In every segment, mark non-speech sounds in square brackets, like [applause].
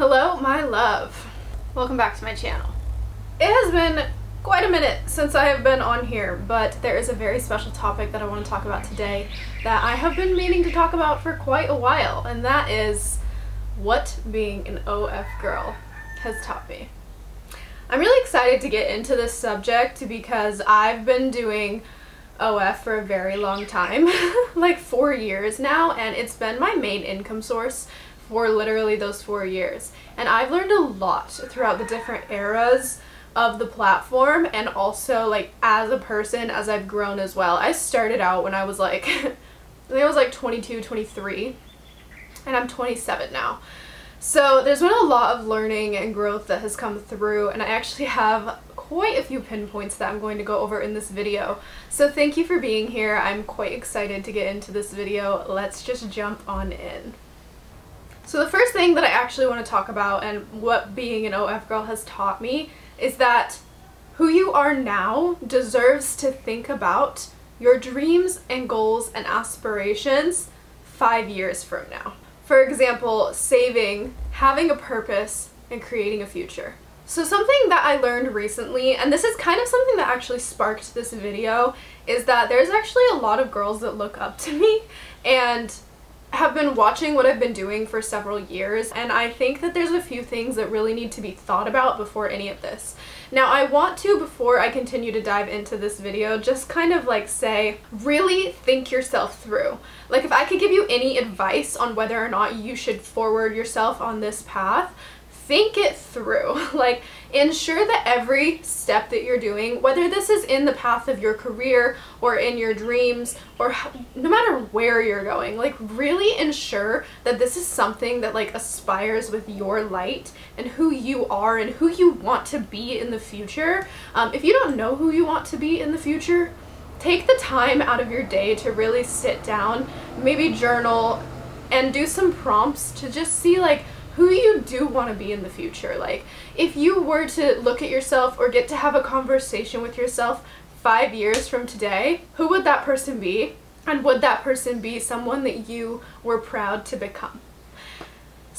Hello, my love. Welcome back to my channel. It has been quite a minute since I have been on here, but there is a very special topic that I want to talk about today that I have been meaning to talk about for quite a while, and that is what being an OF girl has taught me. I'm really excited to get into this subject because I've been doing OF for a very long time, [laughs] like four years now, and it's been my main income source for literally those four years. And I've learned a lot throughout the different eras of the platform and also like as a person as I've grown as well. I started out when I was like, [laughs] I think I was like 22, 23, and I'm 27 now. So there's been a lot of learning and growth that has come through and I actually have quite a few pinpoints that I'm going to go over in this video. So thank you for being here. I'm quite excited to get into this video. Let's just jump on in. So the first thing that I actually want to talk about and what being an OF girl has taught me is that who you are now deserves to think about your dreams and goals and aspirations five years from now. For example, saving, having a purpose, and creating a future. So something that I learned recently, and this is kind of something that actually sparked this video, is that there's actually a lot of girls that look up to me and have been watching what I've been doing for several years and I think that there's a few things that really need to be thought about before any of this. Now I want to, before I continue to dive into this video, just kind of like say, really think yourself through. Like if I could give you any advice on whether or not you should forward yourself on this path, think it through. [laughs] like ensure that every step that you're doing, whether this is in the path of your career or in your dreams or no matter where you're going, like really ensure that this is something that like aspires with your light and who you are and who you want to be in the future. Um, if you don't know who you want to be in the future, take the time out of your day to really sit down, maybe journal and do some prompts to just see like who you do want to be in the future. Like, if you were to look at yourself or get to have a conversation with yourself five years from today, who would that person be? And would that person be someone that you were proud to become?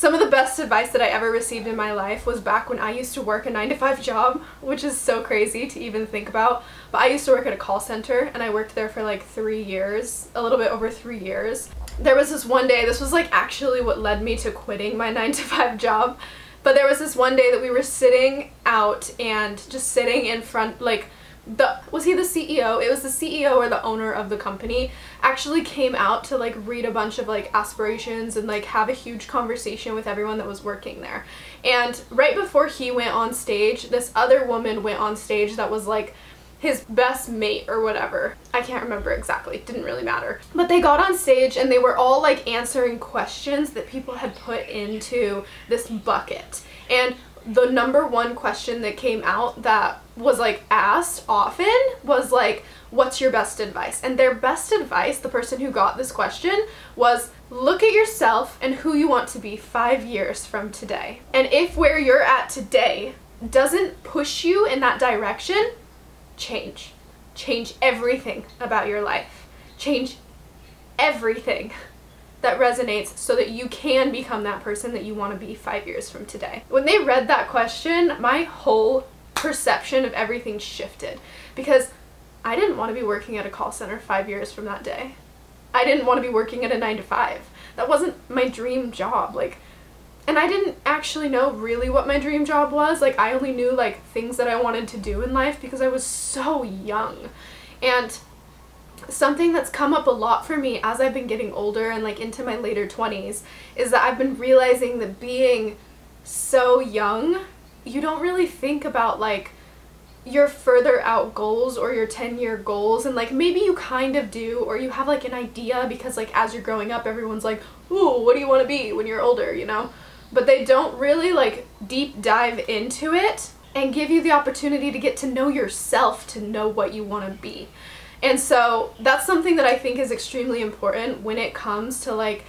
Some of the best advice that I ever received in my life was back when I used to work a 9 to 5 job, which is so crazy to even think about. But I used to work at a call center and I worked there for like three years, a little bit over three years there was this one day, this was like actually what led me to quitting my [laughs] 9 to 5 job, but there was this one day that we were sitting out and just sitting in front, like, the was he the CEO? It was the CEO or the owner of the company actually came out to like read a bunch of like aspirations and like have a huge conversation with everyone that was working there. And right before he went on stage, this other woman went on stage that was like his best mate or whatever. I can't remember exactly, it didn't really matter. But they got on stage and they were all like answering questions that people had put into this bucket. And the number one question that came out that was like asked often was like, what's your best advice? And their best advice, the person who got this question, was look at yourself and who you want to be five years from today. And if where you're at today doesn't push you in that direction, change. Change everything about your life. Change everything that resonates so that you can become that person that you want to be five years from today. When they read that question, my whole perception of everything shifted because I didn't want to be working at a call center five years from that day. I didn't want to be working at a nine to five. That wasn't my dream job. Like, and I didn't actually know really what my dream job was. Like I only knew like things that I wanted to do in life because I was so young. And something that's come up a lot for me as I've been getting older and like into my later 20s is that I've been realizing that being so young, you don't really think about like your further out goals or your 10 year goals and like maybe you kind of do or you have like an idea because like as you're growing up everyone's like ooh what do you want to be when you're older you know but they don't really like deep dive into it and give you the opportunity to get to know yourself to know what you want to be. And so that's something that I think is extremely important when it comes to like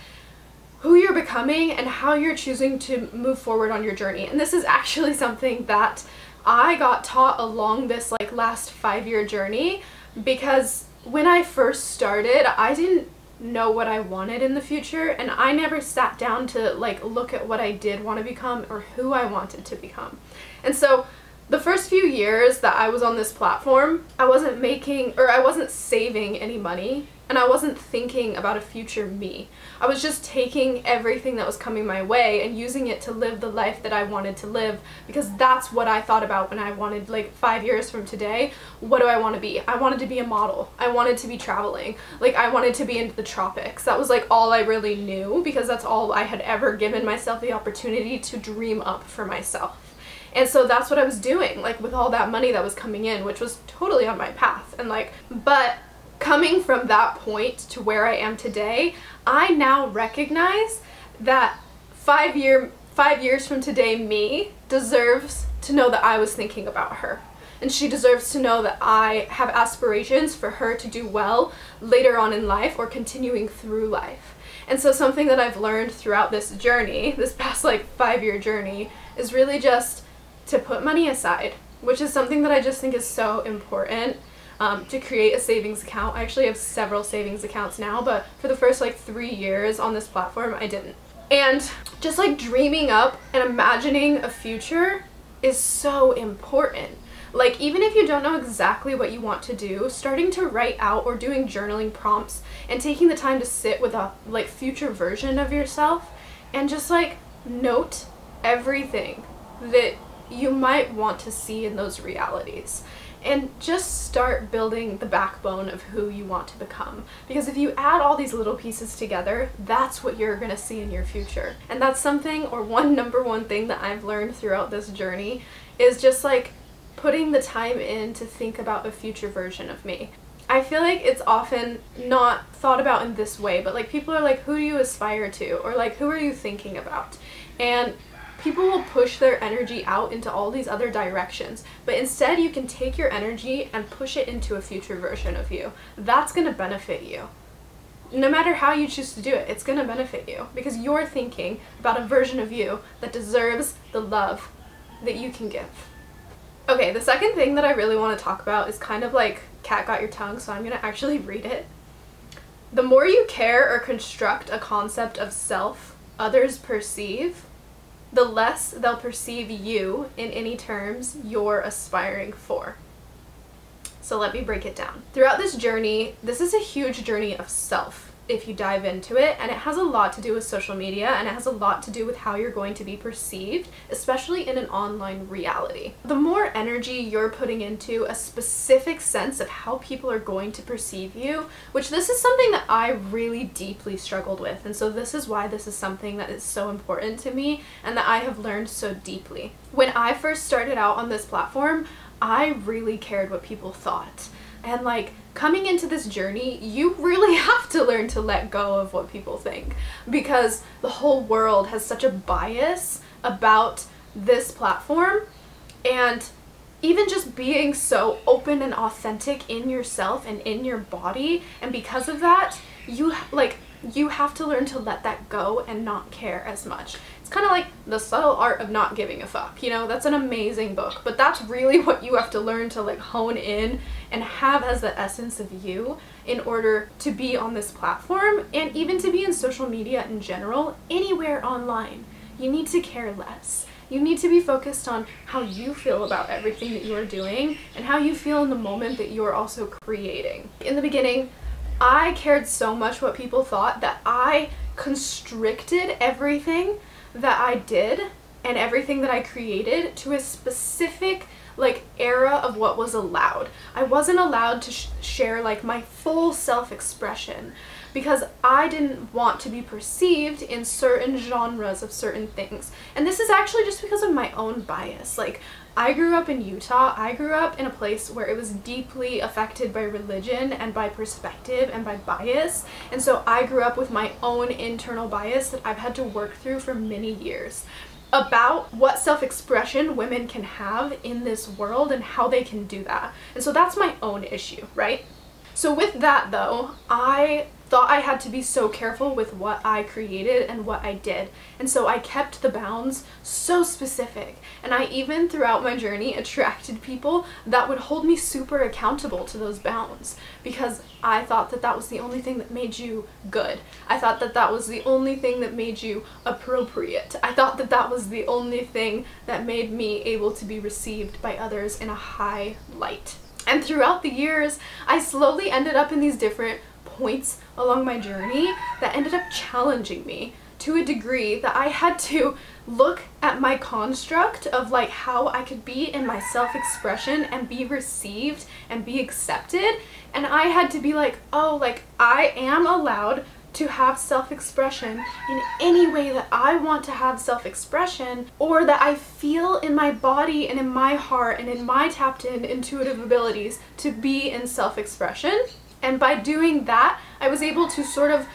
who you're becoming and how you're choosing to move forward on your journey. And this is actually [laughs] something that I got taught along this like last five year journey because when I first started, I didn't know what I wanted in the future and I never sat down to like look at what I did want to become or who I wanted to become. And so the first few years that I was on this platform, I wasn't making or I wasn't saving any money and I wasn't thinking about a future me. I was just taking everything that was coming my way and using it to live the life that I wanted to live because that's what I thought about when I wanted like 5 years from today, what do I want to be? I wanted to be a model. I wanted to be traveling. Like I wanted to be into the tropics. That was like all I really knew because that's all I had ever given myself the opportunity to dream up for myself. And so that's what I was doing, like with all that money that was coming in, which was totally on my path. And like, but coming from that point to where I am today, I now recognize that five year five years from today me deserves to know that I was thinking about her. And she deserves to know that I have aspirations for her to do well later on in life or continuing through life. And so something that I've learned throughout this journey, this past like five year journey, is really just to put money aside, which is something that I just think is so important um, to create a savings account. I actually have several savings accounts now, but for the first like three years on this platform, I didn't. And just like dreaming up and imagining a future is so important. Like even if you don't know exactly what you want to do, starting to write out or doing journaling prompts and taking the time to sit with a like future version of yourself and just like note everything that you might want to see in those realities and just start building the backbone of who you want to become. Because if you add all these little pieces together, that's what you're gonna see in your future. And that's something, or one [laughs] number one thing that I've learned throughout this journey is just like putting the time in to think about a future version of me. I feel like it's often not thought about in this way, but like people are like, who do you aspire to? Or like, who are you thinking about? And people will push their energy out into all these other directions. But instead, you can take your energy and push it into a future version of you. That's going to benefit you. No matter how you choose to do it, it's going to benefit you because you're thinking about a version of you that deserves the love that you can give. Okay, the second thing that I really want to talk about is kind of like cat got your tongue, so I'm going to actually [laughs] read it. The more you care or construct a concept of self others perceive, the less they'll perceive you in any terms you're aspiring for. So let me break it down. Throughout this journey, this is a huge journey of self if you dive into it and it has a lot to do with social media and it has a lot to do with how you're going to be perceived especially in an online reality. The more energy you're putting into a specific sense of how people are going to perceive you which this is something that I really deeply struggled with and so this is why this is something that is so important to me and that I have learned so deeply. When I first started out on this platform I really cared what people thought and like coming into this journey, you really [laughs] have to learn to let go of what people think because the whole world has such a bias about this platform and even just being so open and authentic in yourself and in your body and because of that you like you have to learn to let that go and not care as much. Kind of like The Subtle Art of Not Giving a Fuck, you know? That's an amazing book, but that's really what you have to learn to like hone in and have as the essence of you in order to be on this platform and even to be in social media in general, anywhere online. You need to care less. You need to be focused on how you feel about everything that you are doing and how you feel in the moment that you are also creating. In the beginning, I cared so much what people thought that I constricted everything that I did and everything that I created to a specific like era of what was allowed. I wasn't allowed to sh share like my full self-expression because I didn't want to be perceived in certain genres of certain things. And this is actually just because of my own bias. Like I grew up in Utah. I grew up in a place where it was deeply affected by religion and by perspective and by bias. And so I grew up with my own internal bias that I've had to work through for many years about what self-expression women can have in this world and how they can do that. And so that's my own issue, right? So with that though, I thought I had to be so careful with what I created and what I did. And so I kept the bounds so specific. And I even throughout my journey attracted people that would hold me super accountable to those bounds because I thought that that was the only thing that made you good. I thought that that was the only thing that made you appropriate. I thought that that was the only thing that made me able to be received by others in a high light. And throughout the years, I slowly ended up in these different points along my journey that ended up challenging me to a degree that I had to look at my construct of like how I could be in my self-expression and be received and be accepted. And I had to be like oh like I am allowed to have self-expression in any way that I want to have self-expression or that I feel in my body and in my heart and in my tapped in intuitive abilities to be in self-expression and by doing that, I was able to sort of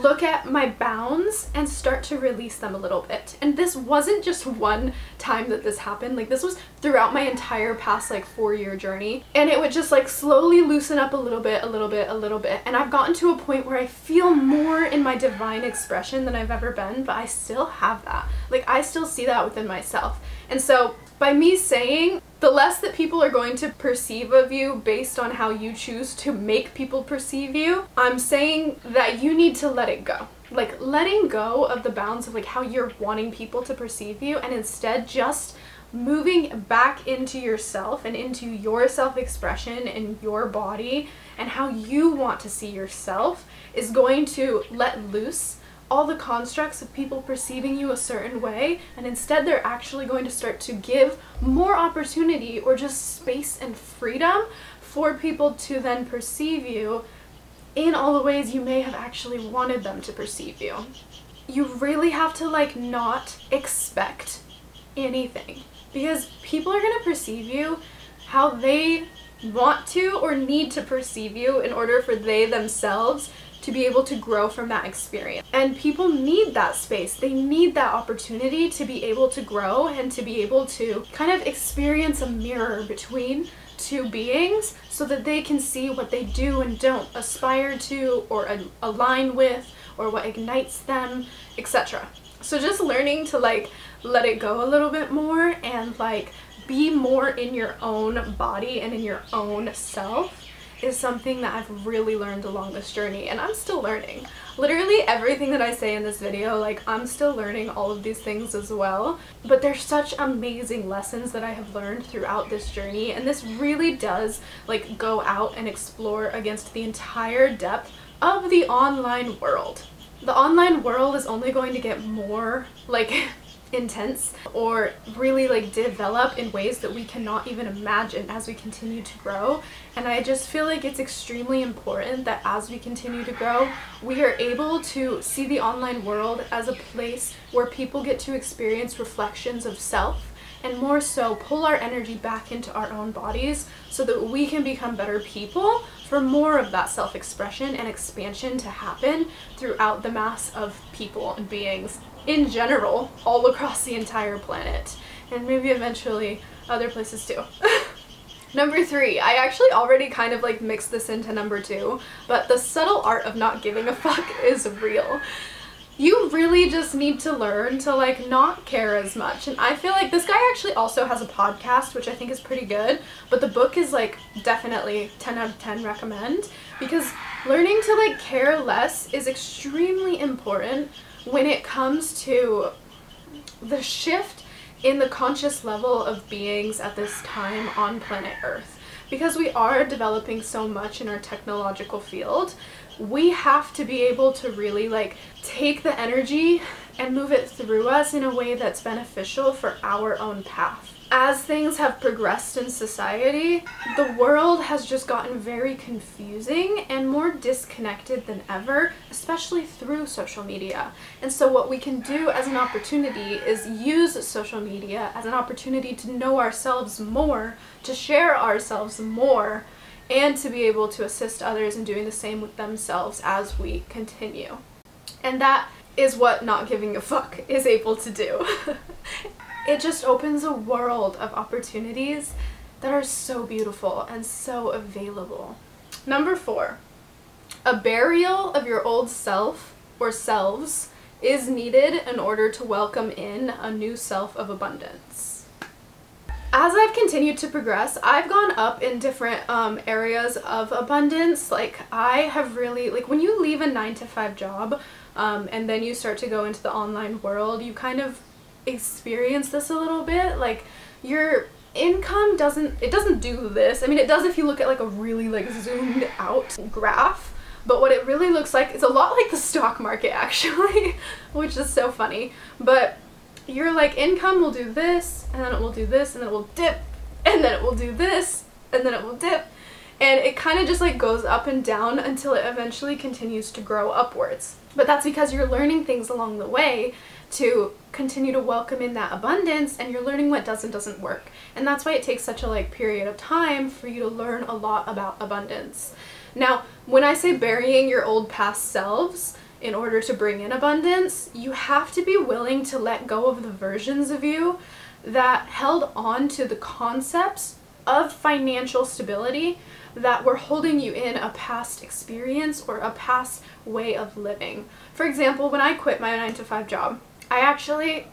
look at my bounds and start to release them a little bit. And this wasn't just one time that this happened, like this was throughout my entire past like four year journey. And it would just like slowly loosen up a little bit, a little bit, a little bit. And I've gotten to a point where I feel more in my divine expression than I've ever been, but I still have that. Like I still see that within myself. And so by me saying the less that people are going to perceive of you based on how you choose to make people perceive you, I'm saying that you need to let it go. Like letting go of the bounds of like how you're wanting people to perceive you and instead just moving back into yourself and into your self-expression and your body and how you want to see yourself is going to let loose all the constructs of people perceiving you a certain way and instead they're actually going to start to give more opportunity or just space and freedom for people to then perceive you in all the ways you may have actually wanted them to perceive you. You really have to like not expect anything because people are going to perceive you how they want to or need to perceive you in order for they themselves to be able to grow from that experience. And people need that space. They need that opportunity to be able to grow and to be able to kind of experience a mirror between two beings so that they can see what they do and don't aspire to or align with or what ignites them, etc. So just learning to like let it go a little bit more and like be more in your own body and in your own self is something that I've really learned along this journey and I'm still learning. Literally everything that I say in this video, like I'm still learning all of these things as well. But there's such amazing lessons that I have learned throughout this journey and this really does like go out and explore against the entire depth of the online world. The online world is only going to get more like [laughs] intense or really like develop in ways that we cannot even imagine as we continue to grow. And I just feel like it's extremely important that as we continue to grow we are able to see the online world as a place where people get to experience reflections of self and more so pull our energy back into our own bodies so that we can become better people for more of that self-expression and expansion to happen throughout the mass of people and beings in general all across the entire planet and maybe eventually other places too. [laughs] number three, I actually already kind of like mixed this into number two, but the subtle art of not giving a [laughs] fuck is real. You really just need to learn to like not care as much. And I feel like this guy actually also has a podcast, which I think is pretty good, but the book is like definitely 10 out of 10 recommend because learning to like care less is extremely important when it comes to the shift in the conscious level of beings at this time on planet Earth. Because we are developing so much in our technological field, we have to be able to really like take the energy and move it through us in a way that's beneficial for our own path as things have progressed in society, the world has just gotten very confusing and more disconnected than ever, especially through social media. And so what we can do as an opportunity is use social media as an opportunity to know ourselves more, to share ourselves more, and to be able to assist others in doing the same with themselves as we continue. And that is what not giving a fuck is able to do. [laughs] it just opens a world of opportunities that are so beautiful and so available. Number four, A burial of your old self or selves is needed in order to welcome in a new self of abundance. As I've continued to progress, I've gone up in different um, areas of abundance. Like I have really, like when you leave a nine to five job um, and then you start to go into the online world, you kind of experience this a little bit. Like your income doesn't, it doesn't do this. I mean, it does if you look at like a really like zoomed out graph but what it really looks like is a lot like the stock market [laughs] actually, which is so funny. But your like income will do this, and then it will do this, and then it will dip, and then it will do this, and then it will dip. And it kind of just like goes up and down until it eventually continues to grow upwards. But that's because you're learning things along the way to continue to welcome in that abundance and you're learning what does and doesn't work. And that's why it takes such a like period of time for you to learn a lot about abundance. Now, when I say burying your old past selves in order to bring in abundance, you have to be willing to let go of the versions of you that held on to the concepts of financial stability that were holding you in a past experience or a past way of living. For example, when I quit my 9 to 5 job, I actually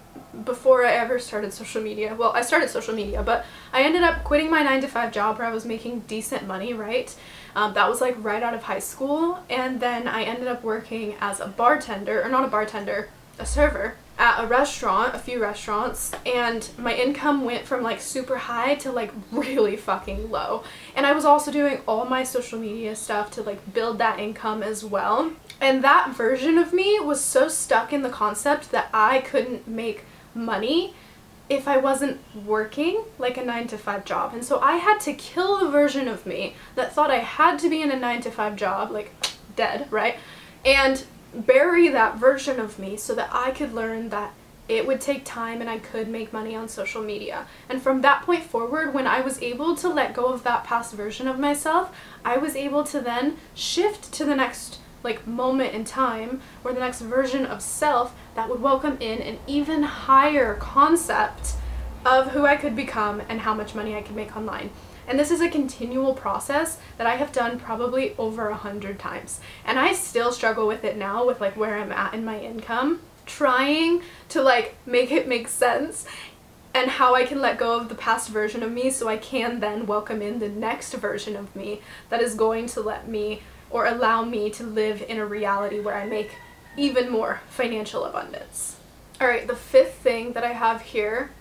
before I ever started social media. Well, I started social media, but I ended up quitting my 9 to 5 job where I was making decent money, right? Um, that was like right out of high school. And then I ended up working as a bartender, or not a bartender, a server at a restaurant, a few restaurants, and my income went from like super high to like [laughs] really fucking low. And I was also doing all my social media stuff to like build that income as well. And that version of me was so stuck in the concept that I couldn't make money if I wasn't working like a 9 to 5 job. And so I had to kill the version of me that thought I had to be in a 9 to 5 job, like dead, right? And bury that version of me so that I could learn that it would take time and I could make money on social media. And from that point forward, when I was able to let go of that past version of myself, I was able to then shift to the next like moment in time or the next version of self that would welcome in an even higher concept of who I could become and how much money I could make online. And this is a continual process that I have done probably over a hundred times. And I still struggle with it now with like where I'm at in my income, trying to like make it make sense and how I can let go of the past version of me so I can then welcome in the next version of me that is going to let me or allow me to live in a reality where I make even more financial abundance. Alright, the fifth thing that I have here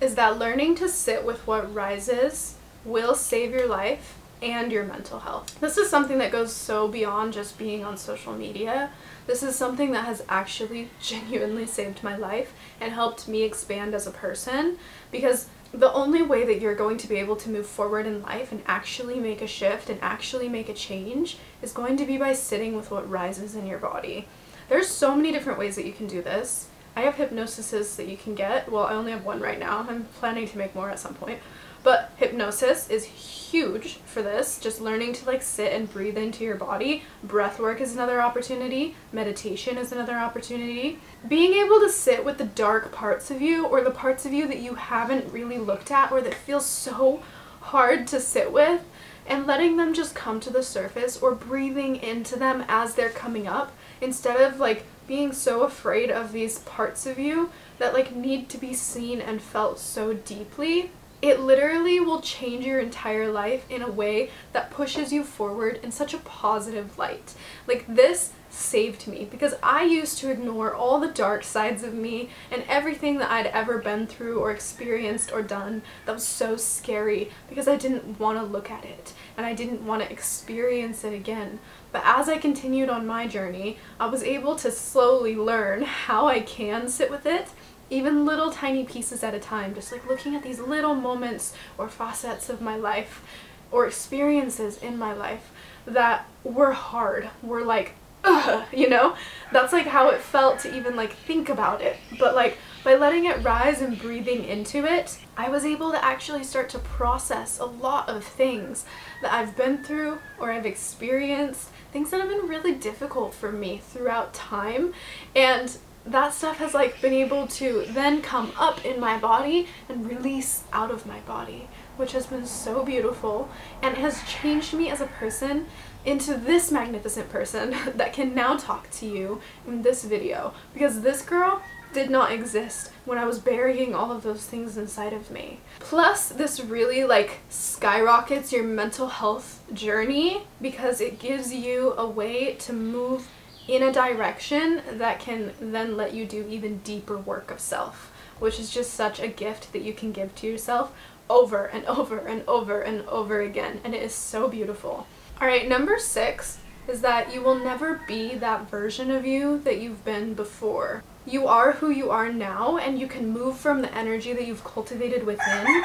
is that learning to sit with what rises will save your life and your mental health. This is something that goes so beyond just being on social media. This is something that has actually [laughs] genuinely saved my life and helped me expand as a person because the only way that you're going to be able to move forward in life and actually make a shift and actually make a change is going to be by sitting with what rises in your body. There's so many different ways that you can do this. I have hypnosises that you can get. Well, I only have one right now. I'm planning to make more at some point. But hypnosis is huge for this, just learning to like sit and breathe into your body. Breath work is another opportunity. Meditation is another opportunity. Being able to sit with the dark parts of you or the parts of you that you haven't really looked at or that feel so hard to sit with and letting them just come to the surface or breathing into them as they're coming up instead of like being so afraid of these parts of you that like need to be seen and felt so deeply it literally will change your entire life in a way that pushes you forward in such a positive light. Like this saved me because I used to ignore all the dark sides of me and everything that I'd ever been through or experienced or done that was so scary because I didn't want to look at it and I didn't want to experience it again. But as I continued on my journey, I was able to slowly learn how I can sit with it even little tiny pieces at a time, just like looking at these little moments or facets of my life or experiences in my life that were hard, were like, ugh, you know? That's like how it felt to even like think about it. But like by letting it rise and breathing into it, I was able to actually start to process a lot of things that I've been through or I've experienced, things that have been really difficult for me throughout time. And that stuff has like been able to then come up in my body and release out of my body, which has been so beautiful and has changed me as a person into this magnificent person [laughs] that can now talk to you in this video because this girl did not exist when I was burying all of those things inside of me. Plus, this really like skyrockets your mental health journey because it gives you a way to move in a direction that can then let you do even deeper work of self, which is just such a gift that you can give to yourself over and [laughs] over and over and over again. And it is so beautiful. All right, number six is that you will never be that version of you that you've been before. You are who you are now, and you can move from the energy that you've cultivated within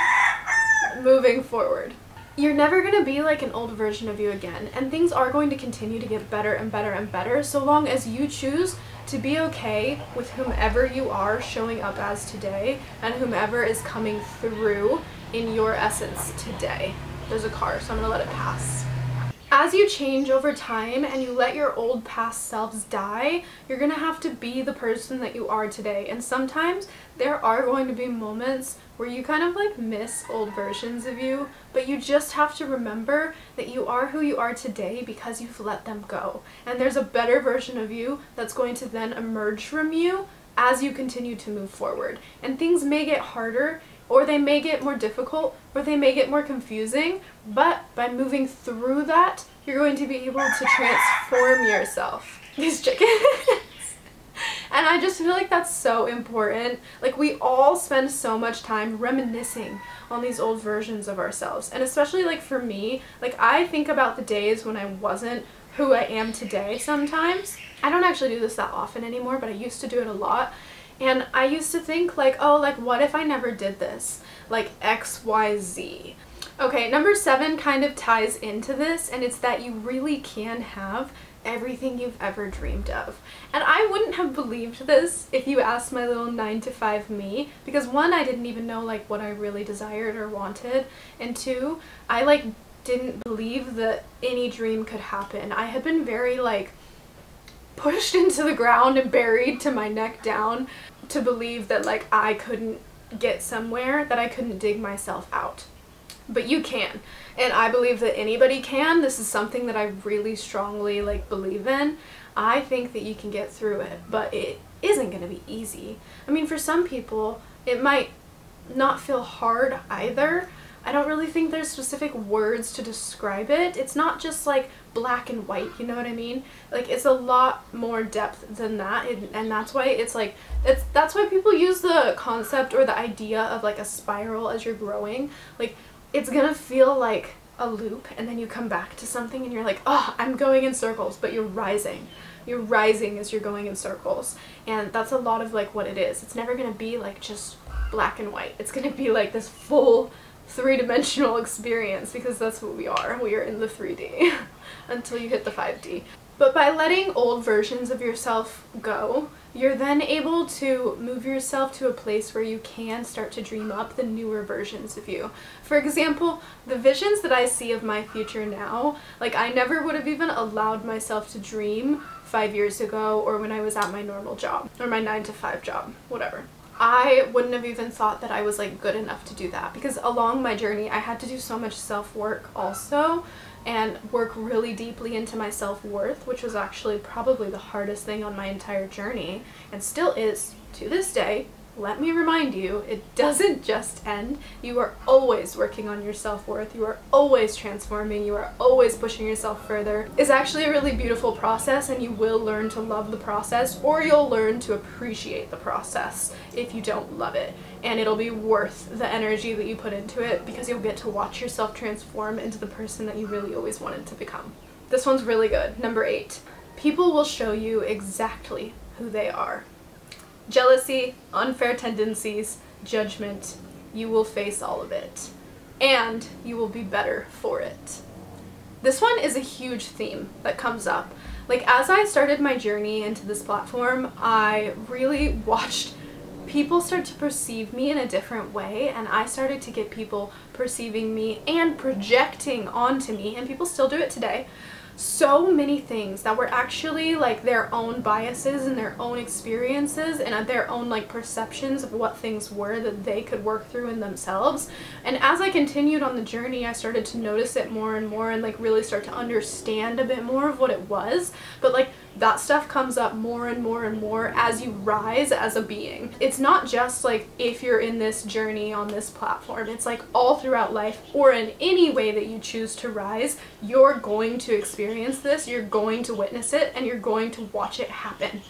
moving forward. You're never going to be like an old version of you again, and things are going to continue to get better and better and better so long as you choose to be okay with whomever you are showing up as today and whomever is coming through in your essence today. There's a car, so I'm going to let it pass. As you change over time and you let your old past selves die, you're to have to be the person that you are today. And sometimes there are going to be moments where you kind of like miss old versions of you, but you just have to remember that you are who you are today because you've let them go. And there's a better version of you that's going to then emerge from you as you continue to move forward. And things may get harder or they may get more difficult, or they may get more confusing, but by moving through that, you're going to be able to transform yourself. [laughs] These chickens. [laughs] and I just feel like that's so important. Like we all spend so much time reminiscing on these old versions of ourselves. And especially like for me, like I think about the days when I wasn't who I am today sometimes. I don't actually do this that often anymore, but I used to do it a lot. And I used to think like, oh, like what if I never did this? Like X, Y, Z. Okay, number seven kind of ties into this and it's that you really can have everything you've ever dreamed of. And I wouldn't have believed this if you asked my little 9 to 5 me because one, I didn't even know like what I really desired or wanted and two, I like didn't believe that any dream could happen. I had been very like pushed into the ground and buried to my neck down to believe that like I couldn't get somewhere, that I couldn't dig myself out. But you can. And I believe that anybody can. This is something that I really strongly like believe in. I think that you can get through it, but it isn't going to be easy. I mean, for some people, it might not feel hard either, I don't really think there's specific words to describe it. It's not just like black and white, you know what I mean? Like it's a lot more depth than that and, that's why it's like it's that's why people use the concept or the idea of like a spiral as you're growing. Like it's going to feel like a loop and then you come back to something and you're like, "Oh, I'm going in circles," but you're rising. You're rising as you're going in circles. And that's a lot of like what it is. It's never going to be like just black and white. It's going to be like this full three-dimensional experience because that's what we are. We are in the 3D [laughs] until you hit the 5D. But by letting old versions of yourself go, you're then able to move yourself to a place where you can start to dream up the newer versions of you. For example, the visions that I see of my future now, like I never would have even allowed myself to dream five years ago or when I was at my normal job or my nine to five job, whatever. I wouldn't have even thought that I was like good enough to do that because along my journey I had to do so much self-work also and work really deeply into my self-worth which was actually probably the hardest thing on my entire journey and still is to this day let me remind you, it doesn't just end. You are always working on your self-worth. You are always transforming. You are always pushing yourself further. It's actually a really beautiful process and you will learn to love the process or you'll learn to appreciate the process if you don't love it. And it'll be worth the energy that you put into it because you'll get to watch yourself transform into the person that you really always wanted to become. This one's really good. Number eight. People will show you exactly who they are jealousy, unfair tendencies, judgment. You will face all of it. And you will be better for it. This one is a huge theme that comes up. Like as I started my journey into this platform, I really [laughs] watched people start to perceive me in a different way and I started to get people perceiving me and projecting onto me and people still do it today so many things that were actually like their own biases and their own experiences and uh, their own like perceptions of what things were that they could work through in themselves. And as I continued on the journey, I started to notice it more and more and like really start to understand a bit more of what it was. But like that stuff comes up more and more and more as you rise as a being. It's not just like if you're in this journey on this platform, it's like all throughout life or in any way that you choose to rise, you're going to experience this, you're going to witness it, and you're going to watch it happen.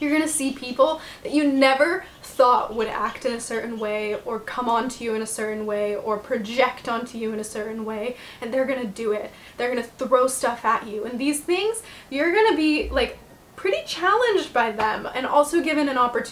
You're going to see people that you never thought would act in a certain way or come onto you in a certain way or project onto you in a certain way and they're to do it. They're to throw stuff at you. And these things, you're to be like pretty challenged by them and also given an opportunity